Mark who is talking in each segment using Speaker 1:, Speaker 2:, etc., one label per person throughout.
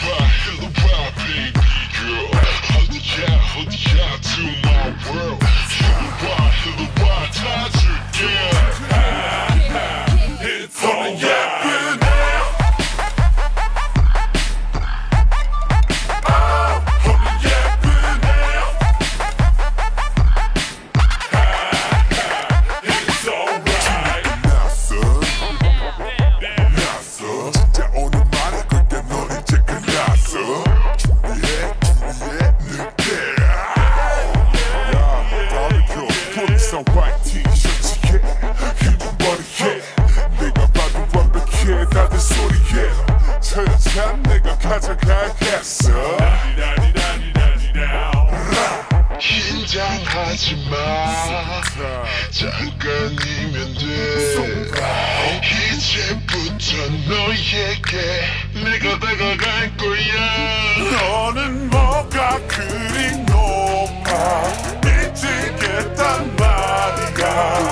Speaker 1: ride, hit the ride, baby girl. Hold the job, hold the job to my world.
Speaker 2: 포리선 화이트 티셔츠에 힘좀 버리게 내가 봐도 완벽해 다들 소리해 차차 내가 가져가겠어
Speaker 1: 긴장하지 마. 잠깐이면 돼. 이제부터 너에게 내가 다가갈 거야.
Speaker 2: 너는 뭐가 그리 높아
Speaker 1: Yeah.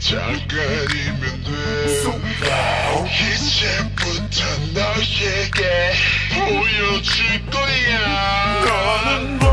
Speaker 1: 잠깐이면 돼. So now 이제부터 너에게 보여줄 거야. 너는